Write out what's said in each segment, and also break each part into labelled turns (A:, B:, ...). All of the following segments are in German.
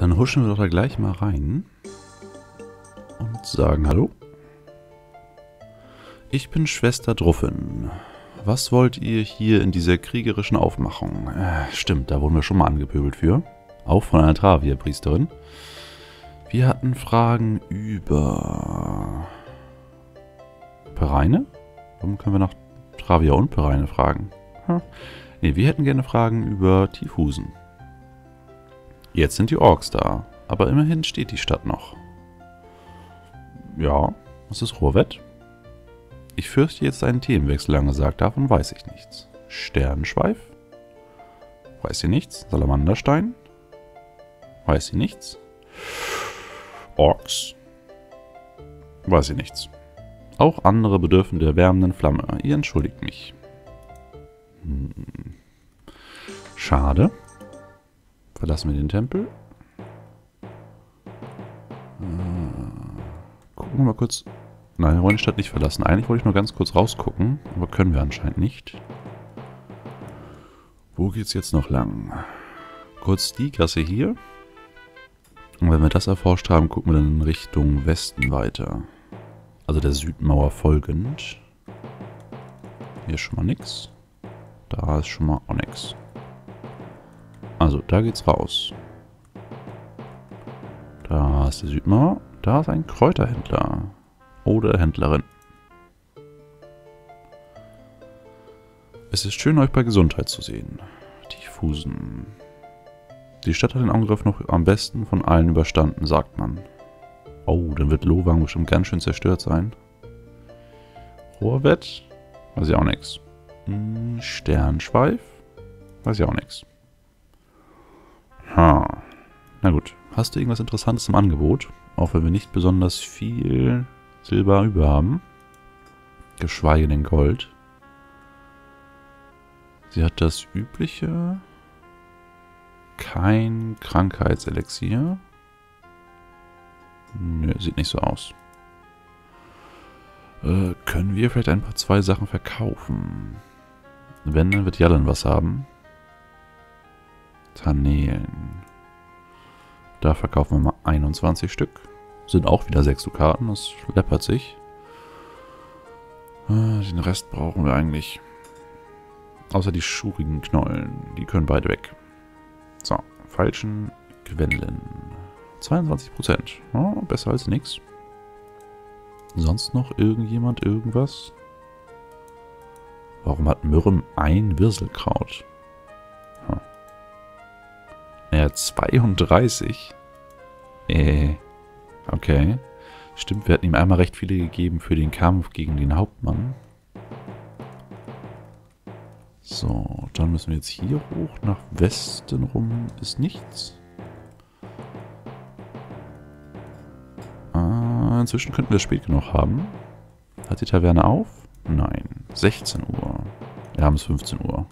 A: Dann huschen wir doch da gleich mal rein und sagen Hallo. Ich bin Schwester Druffin. Was wollt ihr hier in dieser kriegerischen Aufmachung? Äh, stimmt, da wurden wir schon mal angepöbelt für. Auch von einer Travia-Priesterin. Wir hatten Fragen über... Pereine? Warum können wir nach Travia und Pereine fragen? Hm. Ne, wir hätten gerne Fragen über Tiefhusen. Jetzt sind die Orks da, aber immerhin steht die Stadt noch. Ja, was ist Rohrwett? Ich fürchte jetzt einen Themenwechsel angesagt, davon weiß ich nichts. Sternenschweif? Weiß sie nichts? Salamanderstein? Weiß sie nichts? Orks? Weiß sie nichts. Auch andere bedürfen der wärmenden Flamme. Ihr entschuldigt mich. Hm. Schade. Verlassen wir den Tempel. Äh, gucken wir mal kurz. Nein, wir wollen die Stadt nicht verlassen. Eigentlich wollte ich nur ganz kurz rausgucken, aber können wir anscheinend nicht. Wo geht's jetzt noch lang? Kurz die Gasse hier. Und wenn wir das erforscht haben, gucken wir dann in Richtung Westen weiter. Also der Südmauer folgend. Hier ist schon mal nix. Da ist schon mal auch nix. Also, da geht's raus. Da ist die Südmauer. Da ist ein Kräuterhändler. Oder Händlerin. Es ist schön, euch bei Gesundheit zu sehen. Diffusen. Die Stadt hat den Angriff noch am besten von allen überstanden, sagt man. Oh, dann wird Lowang bestimmt ganz schön zerstört sein. Rohrwett? Weiß ich auch nix. Hm, Sternschweif? Weiß ich auch nix. Na gut. Hast du irgendwas Interessantes im Angebot? Auch wenn wir nicht besonders viel Silber über haben. Geschweige denn Gold. Sie hat das übliche. Kein Krankheitselixier. Nö, sieht nicht so aus. Äh, können wir vielleicht ein paar zwei Sachen verkaufen? Wenn, dann wird Jallen was haben. Tanelen. Da verkaufen wir mal 21 Stück. Sind auch wieder 6 Dukaten, das läppert sich. Ah, den Rest brauchen wir eigentlich. Außer die schurigen Knollen. Die können beide weg. So, falschen Quellen. 22%. Oh, besser als nichts. Sonst noch irgendjemand irgendwas? Warum hat Mürrem ein Wirselkraut? Ja, 32. Äh, okay. Stimmt, wir hatten ihm einmal recht viele gegeben für den Kampf gegen den Hauptmann. So, dann müssen wir jetzt hier hoch. Nach Westen rum ist nichts. Ah, inzwischen könnten wir es spät genug haben. Hat die Taverne auf? Nein. 16 Uhr. Wir haben es 15 Uhr.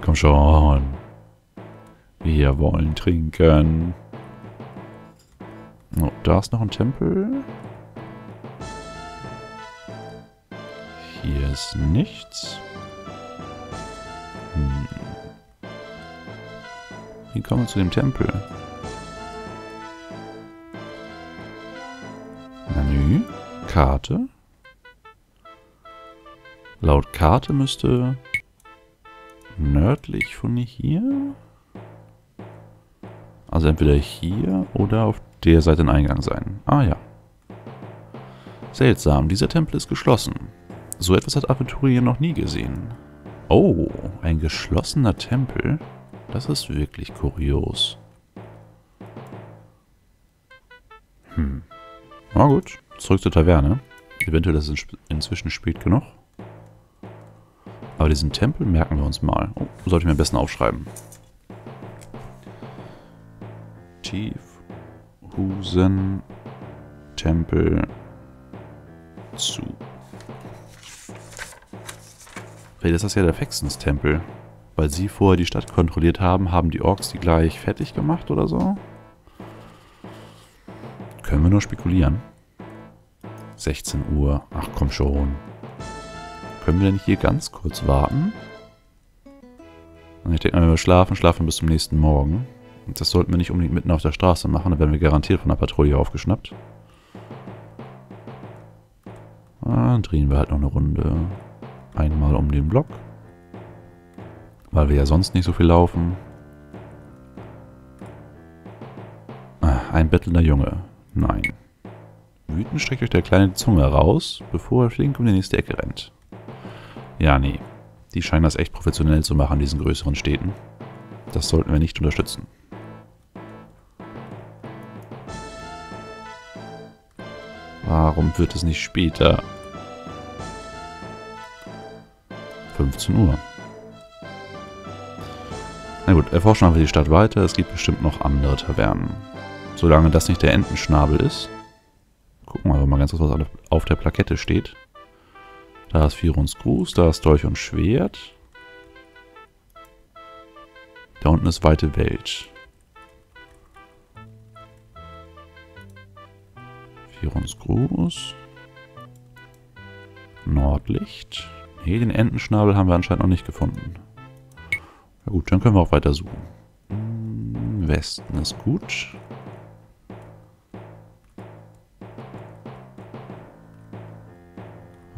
A: Komm schon. Wir wollen trinken. Oh, da ist noch ein Tempel. Hier ist nichts. Hm. Wie kommen wir zu dem Tempel? Menü. Karte. Laut Karte müsste nördlich von hier also entweder hier oder auf der Seite ein Eingang sein. Ah ja. Seltsam, dieser Tempel ist geschlossen. So etwas hat Aventurier noch nie gesehen. Oh, ein geschlossener Tempel? Das ist wirklich kurios. Hm. Na gut, zurück zur Taverne. Eventuell ist es inzwischen spät genug. Aber diesen Tempel merken wir uns mal. Oh, sollte ich mir am besten aufschreiben. Tiefhusen Tempel zu. Vielleicht ist das ja der Fexens-Tempel. Weil sie vorher die Stadt kontrolliert haben, haben die Orks die gleich fertig gemacht oder so? Können wir nur spekulieren. 16 Uhr. Ach komm schon. Können wir denn hier ganz kurz warten? Ich denke mal, wenn wir schlafen, schlafen bis zum nächsten Morgen. Das sollten wir nicht unbedingt mitten auf der Straße machen, dann werden wir garantiert von der Patrouille aufgeschnappt. Dann drehen wir halt noch eine Runde. Einmal um den Block. Weil wir ja sonst nicht so viel laufen. Ah, ein bettelnder Junge. Nein. Wütend streckt euch der kleine Zunge raus, bevor er flink um die nächste Ecke rennt. Ja, nee. Die scheinen das echt professionell zu machen in diesen größeren Städten. Das sollten wir nicht unterstützen. Wird es nicht später? 15 Uhr. Na gut, erforschen wir die Stadt weiter. Es gibt bestimmt noch andere Tavernen. Solange das nicht der Entenschnabel ist. Gucken wir mal ganz kurz, was auf der Plakette steht. Da ist Firons Gruß, da ist Dolch und Schwert. Da unten ist weite Welt. Firons Gruß. Nordlicht. Nee, den Entenschnabel haben wir anscheinend noch nicht gefunden. Na gut, dann können wir auch weiter suchen. Hm, Westen ist gut.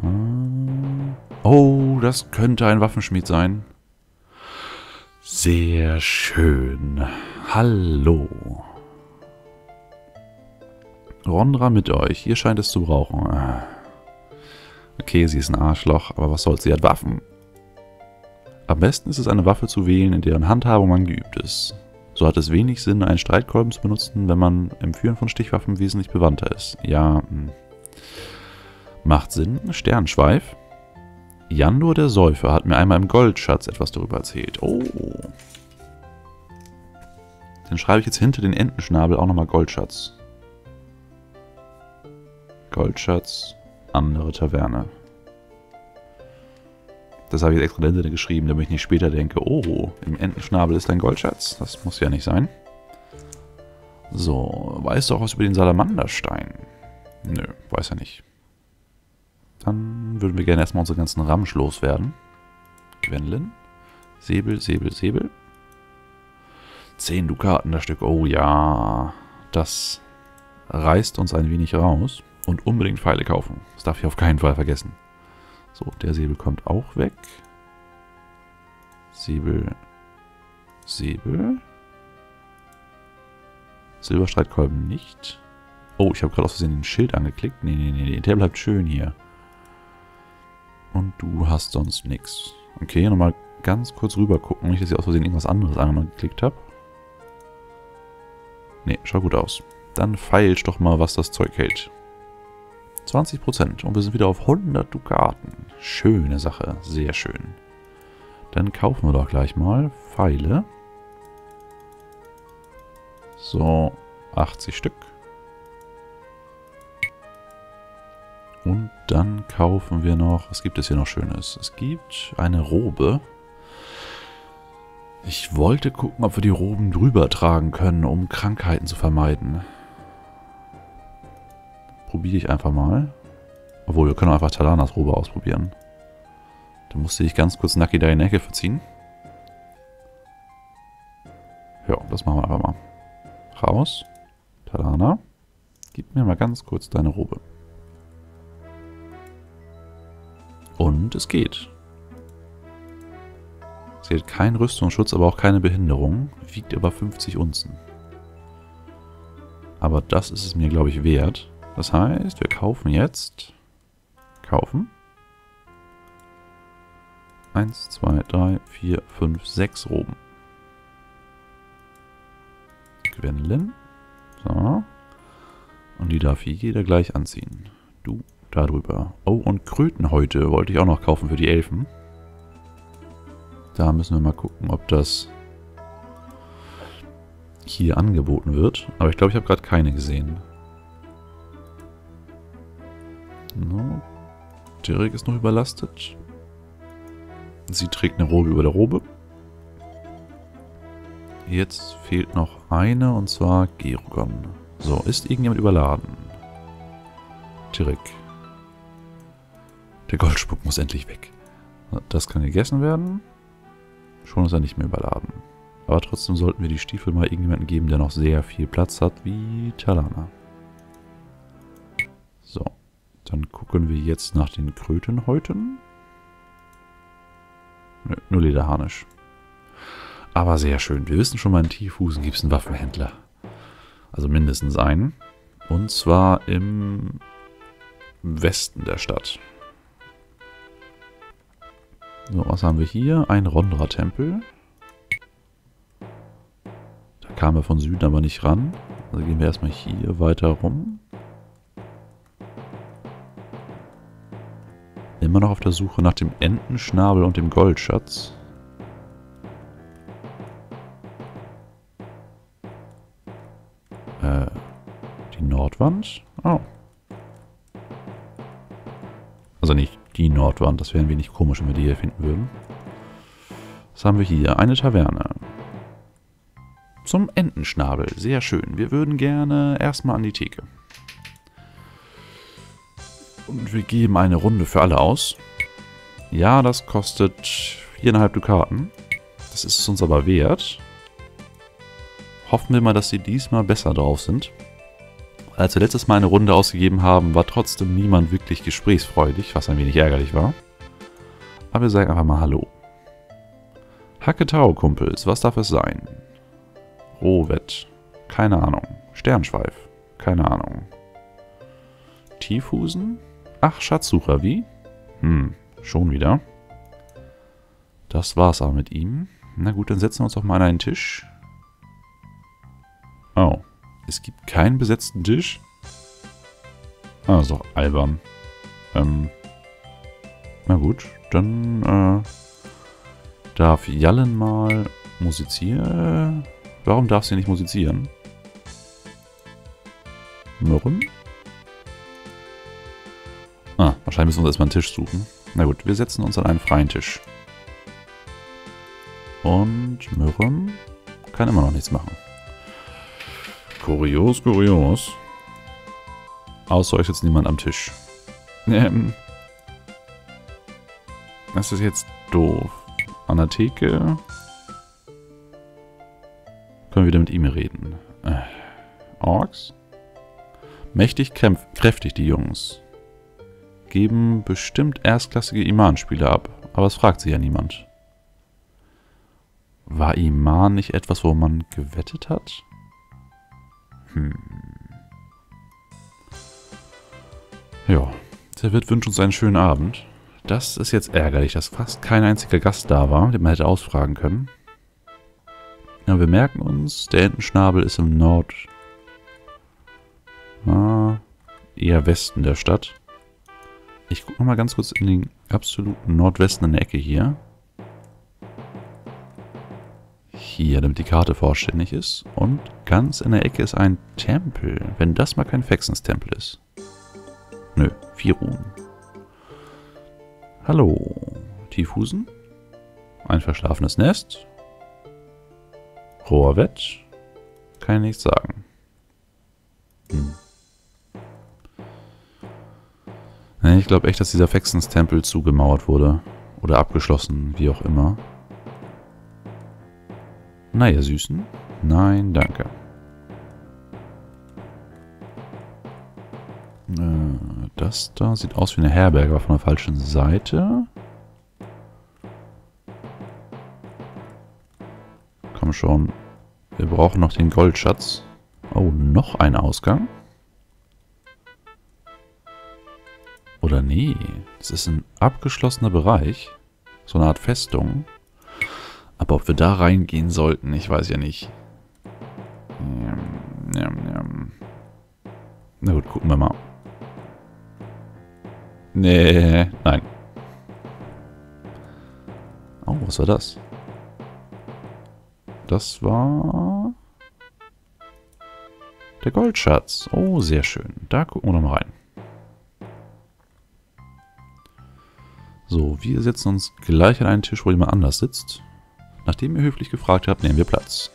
A: Hm. Oh, das könnte ein Waffenschmied sein. Sehr schön. Hallo. Rondra mit euch. Ihr scheint es zu brauchen. Okay, sie ist ein Arschloch, aber was soll's, sie hat Waffen. Am besten ist es, eine Waffe zu wählen, in deren Handhabung man geübt ist. So hat es wenig Sinn, einen Streitkolben zu benutzen, wenn man im Führen von Stichwaffen wesentlich bewandter ist. Ja, hm. macht Sinn. Sternschweif. Jandor der Säufer hat mir einmal im Goldschatz etwas darüber erzählt. Oh. Dann schreibe ich jetzt hinter den Entenschnabel auch nochmal Goldschatz. Goldschatz, andere Taverne. Das habe ich jetzt extra dahinter geschrieben, damit ich nicht später denke, oh, im Entenschnabel ist ein Goldschatz. Das muss ja nicht sein. So, weißt du auch was über den Salamanderstein? Nö, weiß er nicht. Dann würden wir gerne erstmal unsere ganzen Ramsch loswerden. Gwendolyn. Säbel, Säbel, Säbel. Zehn Dukaten das Stück. Oh ja, das reißt uns ein wenig raus. Und unbedingt Pfeile kaufen. Das darf ich auf keinen Fall vergessen. So, der Säbel kommt auch weg. Säbel. Säbel. Silberstreitkolben nicht. Oh, ich habe gerade aus Versehen den Schild angeklickt. Nee, nee, nee, nee, der bleibt schön hier. Und du hast sonst nichts. Okay, nochmal ganz kurz rüber gucken. Nicht, dass ich aus Versehen irgendwas anderes angeklickt habe. Nee, schaut gut aus. Dann feilsch doch mal, was das Zeug hält. 20% und wir sind wieder auf 100 Dukaten. Schöne Sache, sehr schön. Dann kaufen wir doch gleich mal Pfeile. So, 80 Stück. Und dann kaufen wir noch, was gibt es hier noch Schönes? Es gibt eine Robe. Ich wollte gucken, ob wir die Roben drüber tragen können, um Krankheiten zu vermeiden probiere ich einfach mal. Obwohl, wir können einfach Talanas Robe ausprobieren. Da musste ich ganz kurz Naki da in die Ecke verziehen. Ja, das machen wir einfach mal. Raus. Talana. Gib mir mal ganz kurz deine Robe. Und es geht. Sie hat keinen Rüstungsschutz, aber auch keine Behinderung. Wiegt aber 50 Unzen. Aber das ist es mir, glaube ich, wert. Das heißt, wir kaufen jetzt... Kaufen. 1, 2, 3, 4, 5, 6 Roben. Gwendolyn. So. Und die darf jeder gleich anziehen. Du da drüber. Oh, und Krötenhäute wollte ich auch noch kaufen für die Elfen. Da müssen wir mal gucken, ob das hier angeboten wird. Aber ich glaube, ich habe gerade keine gesehen. No. Derek ist noch überlastet. Sie trägt eine Robe über der Robe. Jetzt fehlt noch eine, und zwar Gerugon. So, ist irgendjemand überladen? Tirek. Der Goldspuck muss endlich weg. Das kann gegessen werden. Schon ist er nicht mehr überladen. Aber trotzdem sollten wir die Stiefel mal irgendjemanden geben, der noch sehr viel Platz hat, wie Talana. So, dann gucken wir jetzt nach den Krötenhäuten. Nö, nur Lederharnisch. Aber sehr schön. Wir wissen schon mal, in Tiefhusen gibt es einen Waffenhändler. Also mindestens einen. Und zwar im Westen der Stadt. So, was haben wir hier? Ein Rondra-Tempel. Da kam er von Süden aber nicht ran. Also gehen wir erstmal hier weiter rum. Immer noch auf der Suche nach dem Entenschnabel und dem Goldschatz. Äh, die Nordwand? Oh. Also nicht die Nordwand, das wäre ein wenig komisch, wenn wir die hier finden würden. Was haben wir hier? Eine Taverne. Zum Entenschnabel. Sehr schön. Wir würden gerne erstmal an die Theke. Und wir geben eine Runde für alle aus. Ja, das kostet viereinhalb Dukaten. Das ist es uns aber wert. Hoffen wir mal, dass sie diesmal besser drauf sind. Als wir letztes Mal eine Runde ausgegeben haben, war trotzdem niemand wirklich gesprächsfreudig, was ein wenig ärgerlich war. Aber wir sagen einfach mal Hallo. Hacketau, Kumpels, was darf es sein? Rohwett, keine Ahnung. Sternschweif, keine Ahnung. Tiefhusen? Ach, Schatzsucher, wie? Hm, schon wieder. Das war's aber mit ihm. Na gut, dann setzen wir uns doch mal an einen Tisch. Oh, es gibt keinen besetzten Tisch? Ah, ist doch albern. Ähm, na gut, dann äh, darf Jallen mal musizieren. Warum darf sie nicht musizieren? Mürren? Ah, wahrscheinlich müssen wir uns erstmal einen Tisch suchen. Na gut, wir setzen uns an einen freien Tisch. Und Mürren kann immer noch nichts machen. Kurios, kurios. Außer euch sitzt niemand am Tisch. Ähm. Das ist jetzt doof. An der Theke. Können wir wieder mit ihm reden. Äh. Orks? Mächtig kräftig, die Jungs geben bestimmt erstklassige Iman-Spiele ab, aber es fragt sich ja niemand. War Iman nicht etwas, wo man gewettet hat? Hm. Ja, der Wirt wünscht uns einen schönen Abend. Das ist jetzt ärgerlich, dass fast kein einziger Gast da war, den man hätte ausfragen können. Ja, wir merken uns, der Entenschnabel ist im Nord... Ah, eher Westen der Stadt. Ich gucke nochmal ganz kurz in den absoluten Nordwesten in der Ecke hier. Hier, damit die Karte vollständig ist. Und ganz in der Ecke ist ein Tempel. Wenn das mal kein Fexens-Tempel ist. Nö, vier Ruhen. Hallo, Tiefhusen? Ein verschlafenes Nest? Rohrwett? Kann ich nichts sagen. Hm. Ich glaube echt, dass dieser Fexens-Tempel zugemauert wurde. Oder abgeschlossen, wie auch immer. Na, ihr Süßen. Nein, danke. Äh, das da sieht aus wie eine Herberge, aber von der falschen Seite. Komm schon. Wir brauchen noch den Goldschatz. Oh, noch ein Ausgang. Nee, das ist ein abgeschlossener Bereich. So eine Art Festung. Aber ob wir da reingehen sollten, ich weiß ja nicht. Na gut, gucken wir mal. Nee, nein. Oh, was war das? Das war... Der Goldschatz. Oh, sehr schön. Da gucken wir nochmal rein. So, wir setzen uns gleich an einen Tisch, wo jemand anders sitzt. Nachdem ihr höflich gefragt habt, nehmen wir Platz.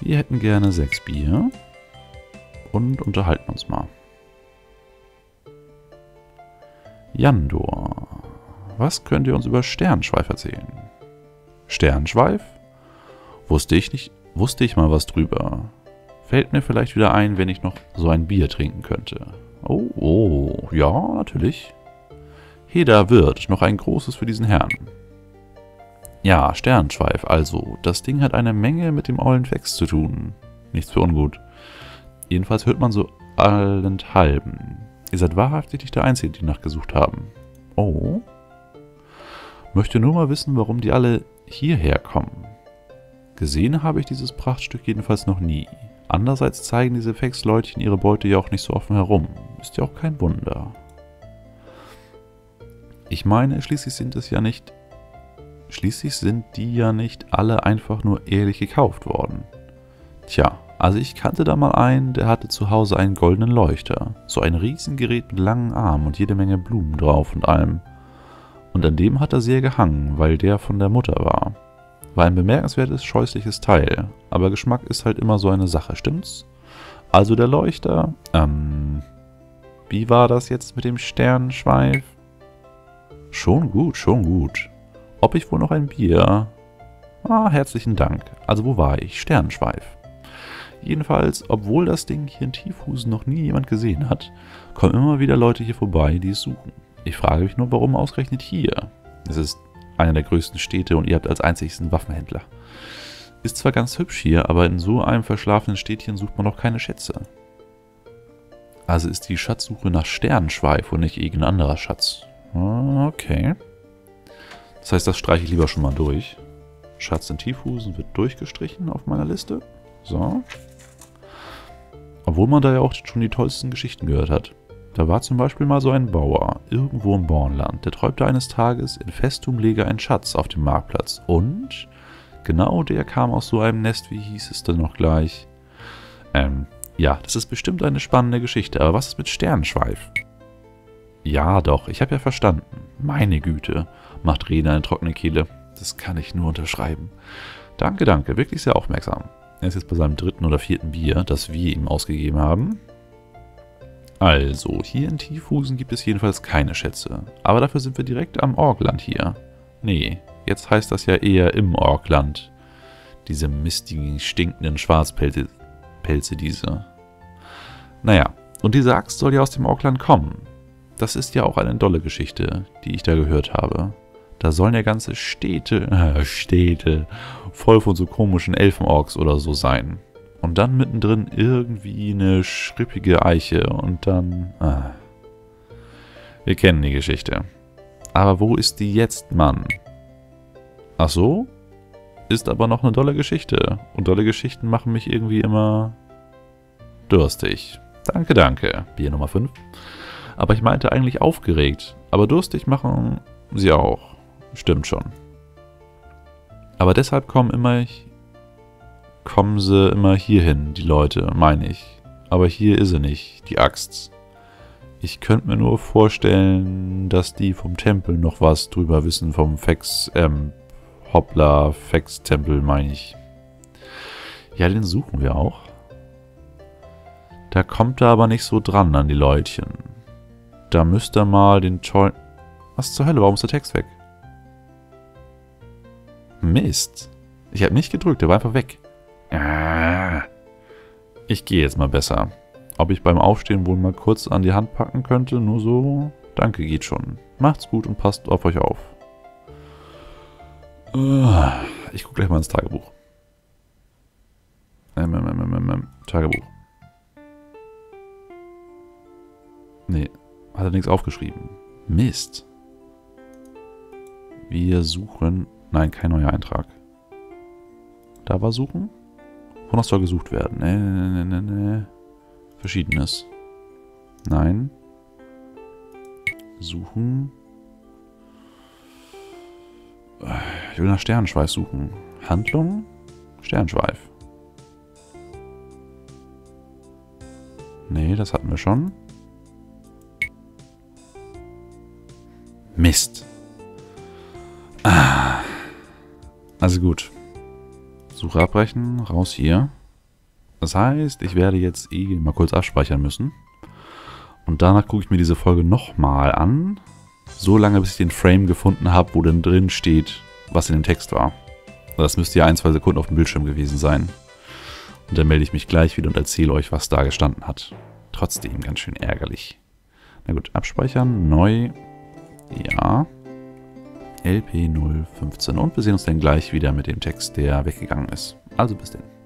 A: Wir hätten gerne sechs Bier und unterhalten uns mal. Jandor, was könnt ihr uns über Sternschweif erzählen? Sternschweif? Wusste ich nicht, wusste ich mal was drüber. Fällt mir vielleicht wieder ein, wenn ich noch so ein Bier trinken könnte. Oh, oh, ja, natürlich. Heda wird noch ein großes für diesen Herrn. Ja, Sternschweif, also, das Ding hat eine Menge mit dem ollen Fex zu tun. Nichts für ungut. Jedenfalls hört man so allenthalben. Ihr seid wahrhaftig nicht der Einzige, die nachgesucht haben. Oh. Möchte nur mal wissen, warum die alle hierher kommen. Gesehen habe ich dieses Prachtstück jedenfalls noch nie. Andererseits zeigen diese Fex-Leutchen ihre Beute ja auch nicht so offen herum. Ist ja auch kein Wunder. Ich meine, schließlich sind es ja nicht... Schließlich sind die ja nicht alle einfach nur ehrlich gekauft worden. Tja, also ich kannte da mal einen, der hatte zu Hause einen goldenen Leuchter. So ein Riesengerät mit langen Armen und jede Menge Blumen drauf und allem. Und an dem hat er sehr gehangen, weil der von der Mutter war. War ein bemerkenswertes, scheußliches Teil. Aber Geschmack ist halt immer so eine Sache, stimmt's? Also der Leuchter, ähm... Wie war das jetzt mit dem Sternschweif? Schon gut, schon gut. Ob ich wohl noch ein Bier? Ah, herzlichen Dank. Also wo war ich? Sternschweif. Jedenfalls, obwohl das Ding hier in Tiefhusen noch nie jemand gesehen hat, kommen immer wieder Leute hier vorbei, die es suchen. Ich frage mich nur, warum ausgerechnet hier? Es ist einer der größten Städte und ihr habt als einzigsten Waffenhändler. Ist zwar ganz hübsch hier, aber in so einem verschlafenen Städtchen sucht man noch keine Schätze. Also ist die Schatzsuche nach Sternenschweif und nicht irgendein anderer Schatz. Okay. Das heißt, das streiche ich lieber schon mal durch. Schatz in Tiefhusen wird durchgestrichen auf meiner Liste. So. Obwohl man da ja auch schon die tollsten Geschichten gehört hat. Da war zum Beispiel mal so ein Bauer, irgendwo im Bornland, der träumte eines Tages, in Festum lege ein Schatz auf dem Marktplatz. Und genau der kam aus so einem Nest, wie hieß es denn noch gleich? Ähm, ja, das ist bestimmt eine spannende Geschichte, aber was ist mit Sternenschweif? Ja, doch, ich habe ja verstanden. Meine Güte, macht Rena eine trockene Kehle. Das kann ich nur unterschreiben. Danke, danke, wirklich sehr aufmerksam. Er ist jetzt bei seinem dritten oder vierten Bier, das wir ihm ausgegeben haben. Also, hier in Tiefhusen gibt es jedenfalls keine Schätze. Aber dafür sind wir direkt am Orgland hier. Nee, jetzt heißt das ja eher im Orgland. Diese mistigen, stinkenden Schwarzpelze, Pelze diese. Naja, und diese Axt soll ja aus dem Orgland kommen. Das ist ja auch eine dolle Geschichte, die ich da gehört habe. Da sollen ja ganze Städte, Städte, voll von so komischen Elfenorks oder so sein. Und dann mittendrin irgendwie eine schrippige Eiche und dann... Ah. Wir kennen die Geschichte. Aber wo ist die jetzt, Mann? Ach so? Ist aber noch eine tolle Geschichte. Und tolle Geschichten machen mich irgendwie immer durstig. Danke, danke. Bier Nummer 5. Aber ich meinte eigentlich aufgeregt. Aber durstig machen sie auch. Stimmt schon. Aber deshalb kommen immer kommen sie immer hierhin, die Leute, meine ich. Aber hier ist sie nicht, die Axt. Ich könnte mir nur vorstellen, dass die vom Tempel noch was drüber wissen, vom Fex, ähm, Hoppla, Fex-Tempel, meine ich. Ja, den suchen wir auch. Da kommt er aber nicht so dran an die Leutchen. Da müsst ihr mal den tollen... Was zur Hölle, warum ist der Text weg? Mist. Ich habe nicht gedrückt, der war einfach weg. Ah. Ich gehe jetzt mal besser. Ob ich beim Aufstehen wohl mal kurz an die Hand packen könnte, nur so. Danke, geht schon. Macht's gut und passt auf euch auf. Ah. Ich gucke gleich mal ins Tagebuch. Ähm, ähm, ähm, ähm, ähm, Tagebuch. Er nichts aufgeschrieben. Mist. Wir suchen... Nein, kein neuer Eintrag. Da war suchen? Wonach soll gesucht werden? Nee, nee, nee, nee, nee. Verschiedenes. Nein. Suchen. Ich will nach Sternenschweif suchen. Handlung? Sternschweif. Nee, das hatten wir schon. Mist. Ah. Also gut. Suche abbrechen, raus hier. Das heißt, ich werde jetzt eh mal kurz abspeichern müssen. Und danach gucke ich mir diese Folge nochmal an. So lange, bis ich den Frame gefunden habe, wo dann drin steht, was in dem Text war. Das müsste ja ein, zwei Sekunden auf dem Bildschirm gewesen sein. Und dann melde ich mich gleich wieder und erzähle euch, was da gestanden hat. Trotzdem ganz schön ärgerlich. Na gut, abspeichern, neu. Ja. LP015. Und wir sehen uns dann gleich wieder mit dem Text, der weggegangen ist. Also bis denn.